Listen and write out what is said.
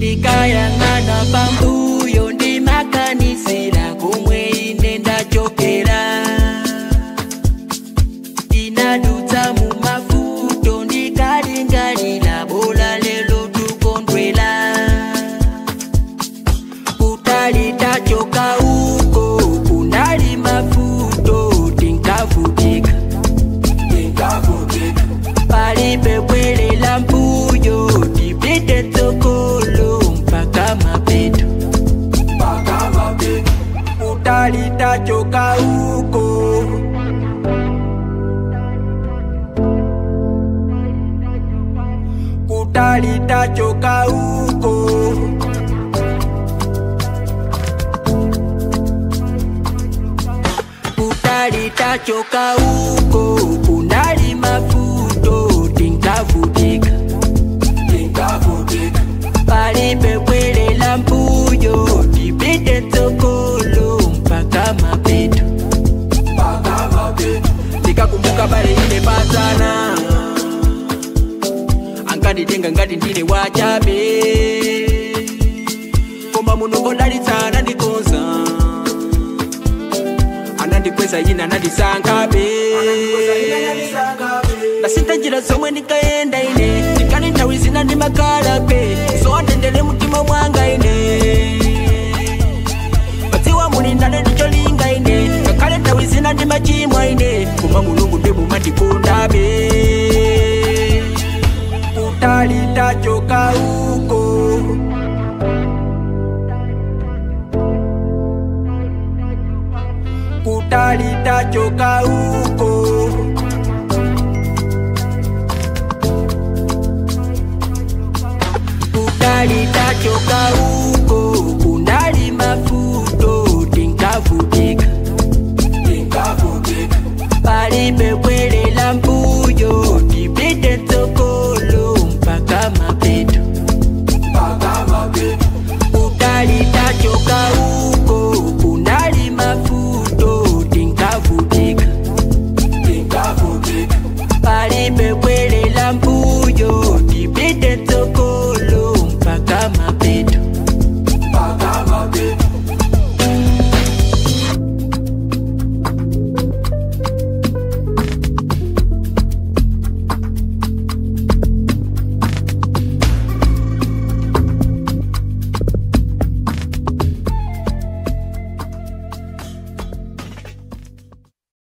di kaya nga na pamtuyo jua litachoka huko. Kuta litachoka huko. Kuta litachoka huko, kunali mafuto tinkavutika ungabale ndine patsana angandidenga ngati ndine wachabe koma muno odalitsa anandikonza anandikweza ine anandisankabe ndasinta njira zomwe ndingayenda ine ndingani nthawi zina ndi makalakwe zowatendele mutima mwanga ine padziwa muli ndane ndicholinga ine ngakhale nthawi zina ndi machimwa ine koma mulungu itachoka huko. Ugali itachoka huko.